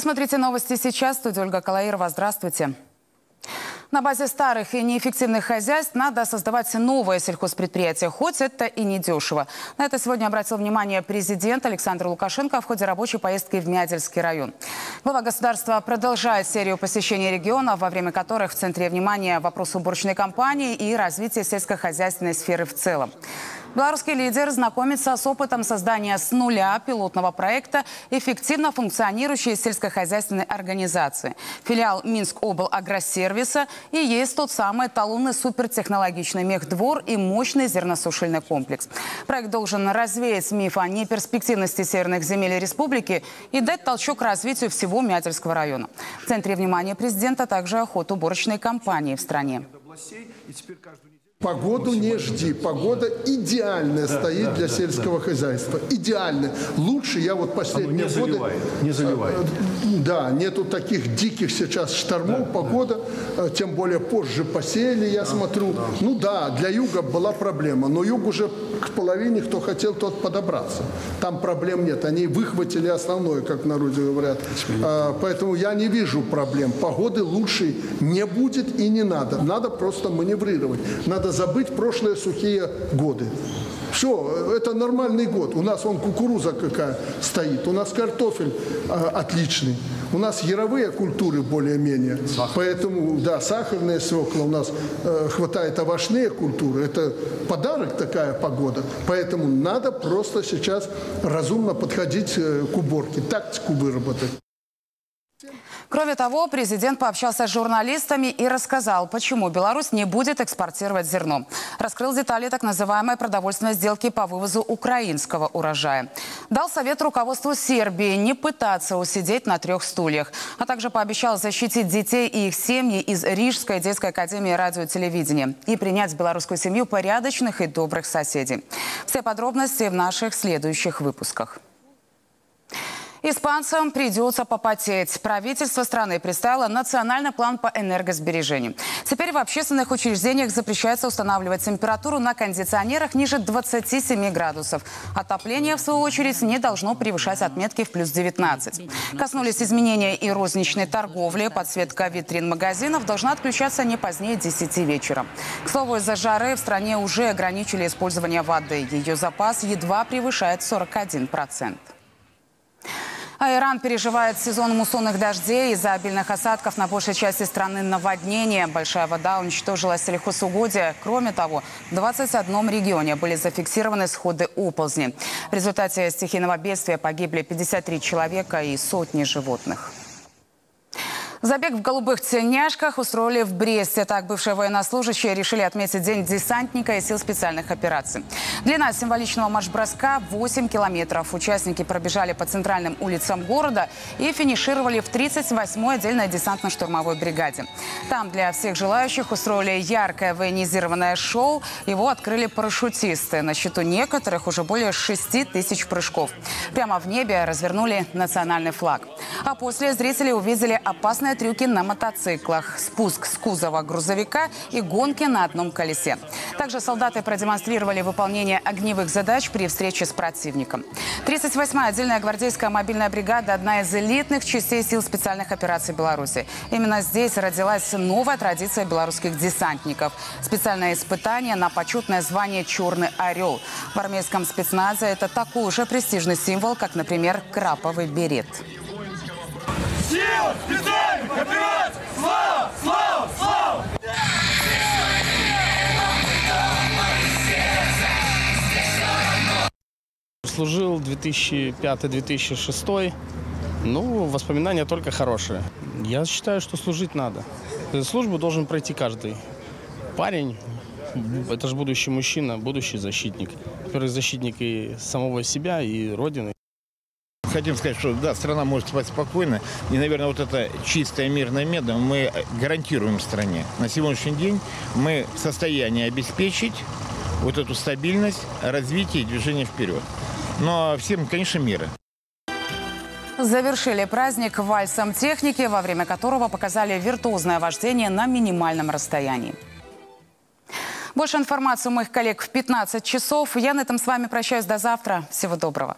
Смотрите новости сейчас. Студия Ольга Калаирова. Здравствуйте. На базе старых и неэффективных хозяйств надо создавать новое сельхозпредприятие, хоть это и не дешево. На это сегодня обратил внимание президент Александр Лукашенко в ходе рабочей поездки в Мядельский район. Глава государства продолжает серию посещений региона, во время которых в центре внимания вопрос уборочной кампании и развития сельскохозяйственной сферы в целом. Белорусский лидер знакомится с опытом создания с нуля пилотного проекта эффективно функционирующей сельскохозяйственной организации. Филиал Минск обл агросервиса и есть тот самый эталонный супертехнологичный мехдвор и мощный зерносушильный комплекс. Проект должен развеять миф о неперспективности северных земель республики и дать толчок развитию всего Мятельского района. В центре внимания президента также охоту-уборочной кампании в стране. Погоду не жди. Погода идеальная да, стоит да, для да, сельского да. хозяйства. Идеальная. Лучше я вот последние не годы... Заливает, не заливает. Да, нету таких диких сейчас штормов, да, погода. Да. Э, тем более позже посеяли, я да, смотрю. Да. Ну да, для юга была проблема. Но юг уже к половине, кто хотел, тот подобраться. Там проблем нет. Они выхватили основное, как в народе говорят. А, поэтому я не вижу проблем. Погоды лучшей не будет и не надо. Надо просто маневрировать. Надо надо забыть прошлые сухие годы. Все, это нормальный год. У нас вон кукуруза какая стоит, у нас картофель а, отличный, у нас яровые культуры более-менее. Поэтому, да, сахарные свекла у нас э, хватает овощные культуры. Это подарок такая погода. Поэтому надо просто сейчас разумно подходить э, к уборке, тактику выработать. Кроме того, президент пообщался с журналистами и рассказал, почему Беларусь не будет экспортировать зерно. Раскрыл детали так называемой продовольственной сделки по вывозу украинского урожая. Дал совет руководству Сербии не пытаться усидеть на трех стульях, а также пообещал защитить детей и их семьи из Рижской детской академии радио и телевидения и принять белорусскую семью порядочных и добрых соседей. Все подробности в наших следующих выпусках. Испанцам придется попотеть. Правительство страны представило национальный план по энергосбережению. Теперь в общественных учреждениях запрещается устанавливать температуру на кондиционерах ниже 27 градусов. Отопление, в свою очередь, не должно превышать отметки в плюс 19. Коснулись изменения и розничной торговли. Подсветка витрин магазинов должна отключаться не позднее 10 вечера. К слову, из-за жары в стране уже ограничили использование воды. Ее запас едва превышает 41%. А Иран переживает сезон муссонных дождей. Из-за обильных осадков на большей части страны наводнение. Большая вода уничтожила сельхозугодия. Кроме того, в 21 регионе были зафиксированы сходы оползни. В результате стихийного бедствия погибли 53 человека и сотни животных. Забег в голубых тельняшках устроили в Бресте. Так бывшие военнослужащие решили отметить День десантника и сил специальных операций. Длина символичного марш-броска 8 километров. Участники пробежали по центральным улицам города и финишировали в 38-й отдельной десантно-штурмовой бригаде. Там для всех желающих устроили яркое военизированное шоу. Его открыли парашютисты. На счету некоторых уже более 6 тысяч прыжков. Прямо в небе развернули национальный флаг. А после зрители увидели опасное разные трюки на мотоциклах, спуск с кузова грузовика и гонки на одном колесе. Также солдаты продемонстрировали выполнение огневых задач при встрече с противником. 38-я отдельная гвардейская мобильная бригада – одна из элитных частей сил специальных операций Беларуси. Именно здесь родилась новая традиция белорусских десантников. Специальное испытание на почетное звание «Черный орел». В армейском спецназе это такой же престижный символ, как, например, краповый берет. Служил 2005-2006. Ну, воспоминания только хорошие. Я считаю, что служить надо. Службу должен пройти каждый. Парень, это же будущий мужчина, будущий защитник. Первый защитник и самого себя, и Родины хотим сказать, что да, страна может спать спокойно. И, наверное, вот это чистое мирное меда мы гарантируем стране. На сегодняшний день мы в состоянии обеспечить вот эту стабильность, развитие и движение вперед. Но всем, конечно, мира. Завершили праздник вальсом техники, во время которого показали виртуозное вождение на минимальном расстоянии. Больше информации у моих коллег в 15 часов. Я на этом с вами прощаюсь до завтра. Всего доброго.